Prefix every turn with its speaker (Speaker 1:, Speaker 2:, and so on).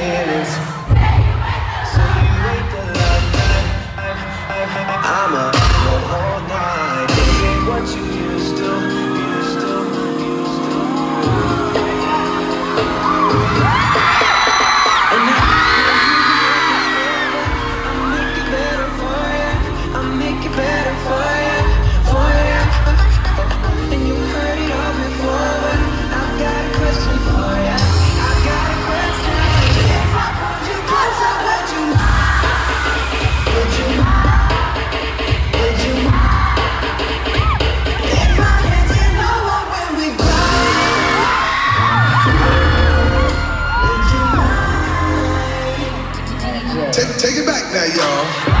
Speaker 1: minutes
Speaker 2: Take, take it back now, y'all.